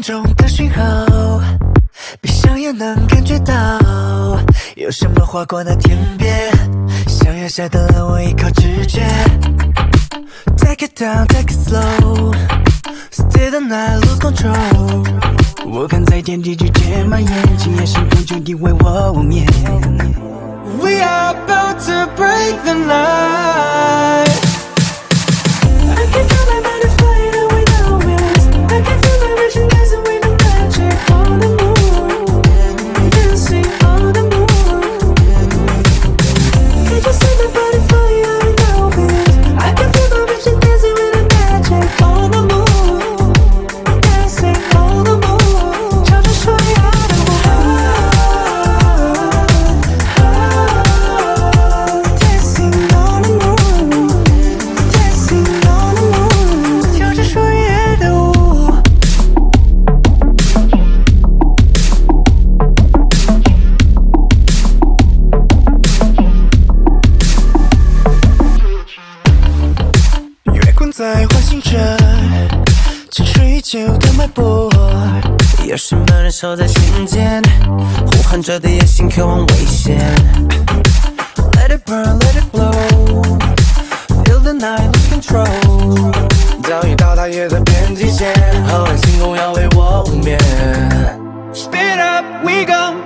亮中的讯号，闭上眼能感觉到，有什么划过那天边，想要下的了我依靠直觉。Take it down, take it slow, stay the night, lose control。我看在天地之间蔓延，今夜星空就定为我无眠。We are about to break the night. 在唤醒着沉睡已久的脉搏，有什么人守在心间，呼喊着的野心，渴望危险。Let it burn, let it blow. Feel the night lose control. 早已到达夜的边际线，浩瀚星空要为我无眠。Speed up, we go.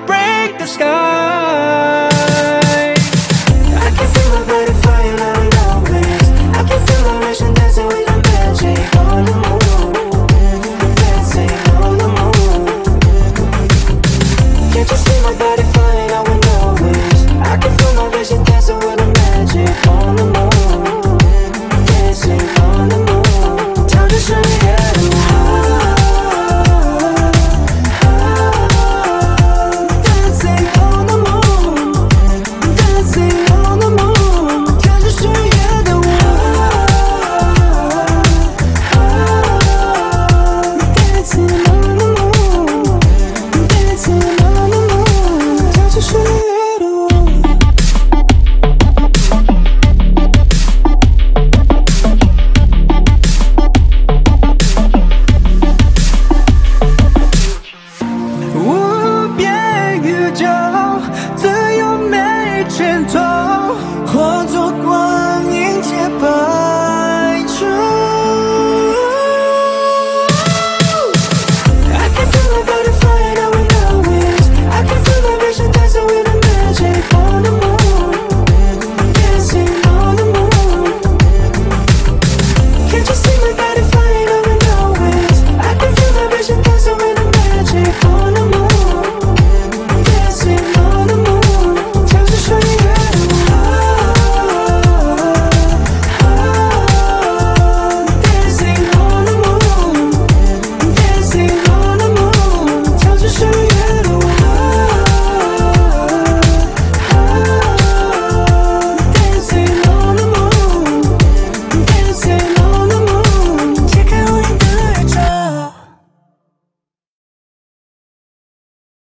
化作